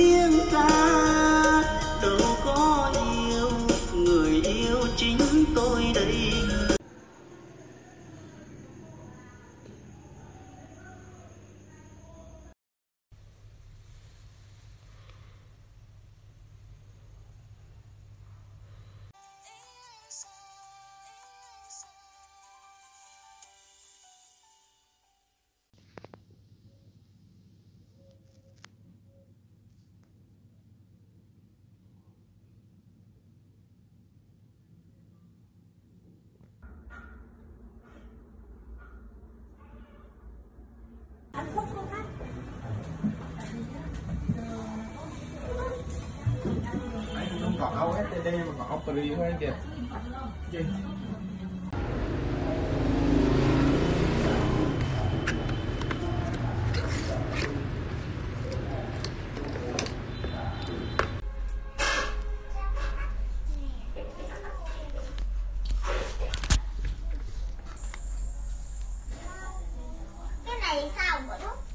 see đây STD mà ngõ Pri thôi kìa gì cái này sao mà nó